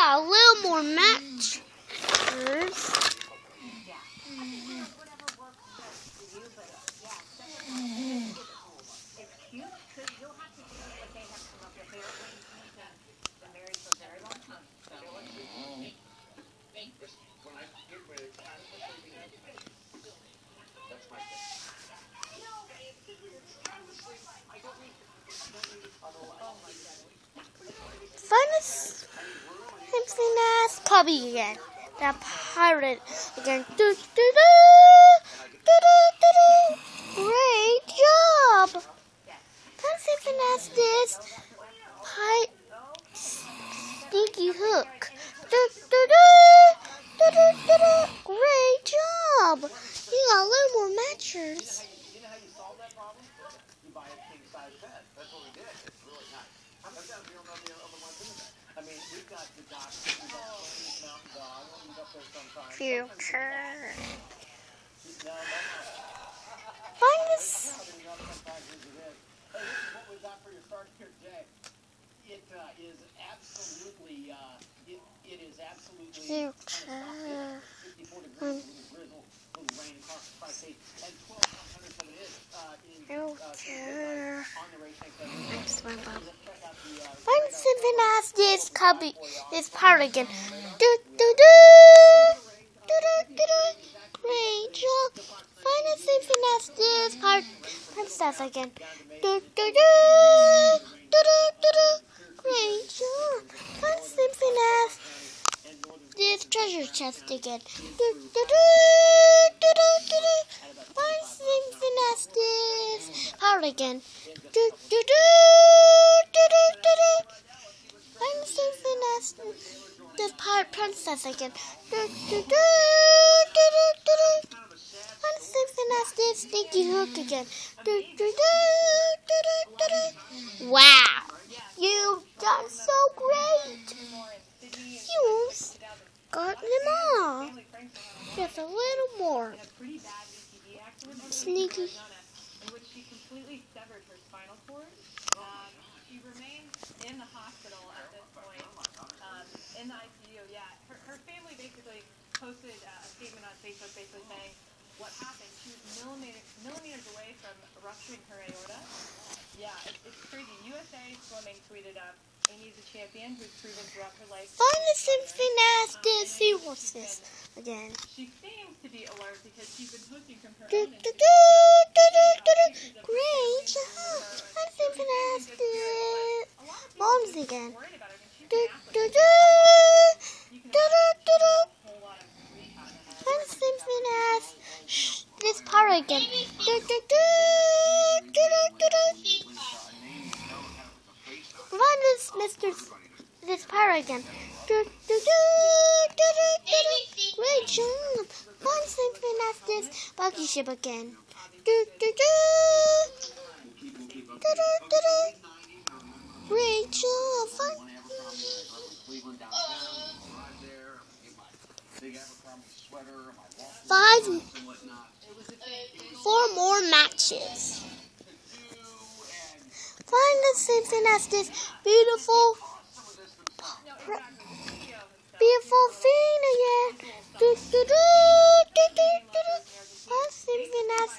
got a little more. Find as Cubby again. That pirate again. Do, do, do. Great job! Something as this pi- sneaky hook. Great job! You got a little more matchers. That's what we did. It's really nice. Sometimes we don't know the other ones in there. I mean, we've got the doc, we've got Sony's Mountain Dog. He's up there sometimes. Future. No, no, no. Find this. Sometimes you know, sometimes it is. Hey, this is what we've got for your start here today. It uh, is absolutely, uh, it, it is absolutely Future. 54 degrees, a little drizzle, a little rain across the tri-state, and 12 hundredths of it is uh, in uh, Future. on the race tank. Check Swim bum. out the uh, Something as this cubby, this part again. Do do do do do do do. Find a something as this part princess again. Do do do do do do do. Job. Find something as this treasure chest again. Do do do do do do do. Find something as this part again. Do do do princess again. I'm something as this sneaky hook again. Wow, you've done so great. You've got them all. Just a little more. Sneaky. Um, she remains in the hospital at this point, in the ICU. Yeah, her, her family basically posted uh, a statement on Facebook basically saying what happened. She was millimeters, millimeters away from rupturing her aorta. Yeah, it, it's crazy. USA Swimming tweeted up, Amy's a champion who's proven throughout her life. Find the something as this seahorses again. She seems to be alert because she's been hosting from her Do, own do, do, do, do. Great job. I'm something as this. Moms again. worried about her because she's Do, an athlete. do, do, do, do, do, do. A whole lot of free time ahead. I'm something as shh, again. Do, do, do, do, do, do, do. Find this Mr. This part again. Do, do, do, do, do, do, do. Great job. Find something as this Bucky ship again. Do, do, do. Do, do, do, do. Great job. Find Cleveland five, four more matches. Find the same thing as this beautiful, beautiful thing again. Do, do, do, do, do, do, do. Find something as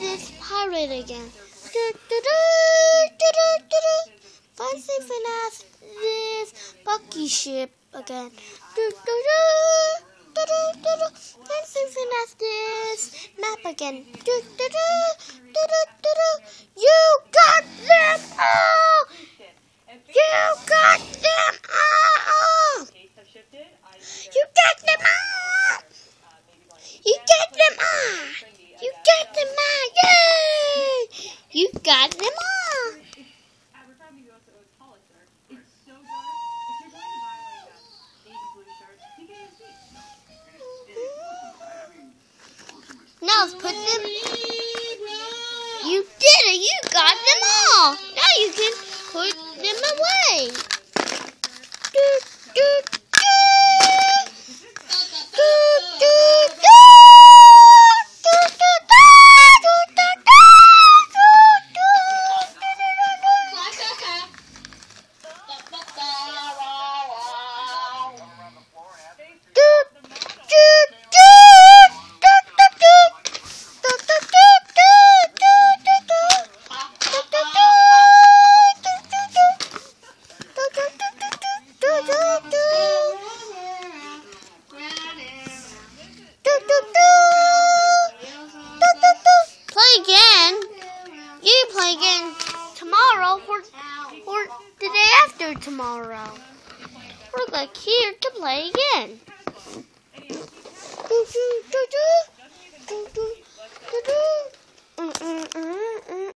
this pirate again. Do, do, do, do, do, do, do. Find something as this Bucky ship again. Do, do, do, Find something as this map again. Do, do, do. You got them all! You got them all! You got them all! You got them all! You got them all! Yay! You got them all! See. Put them. You did it! You got them all! Now you can put them away. Do, do, tomorrow. We're like here to play again. Mm-hmm.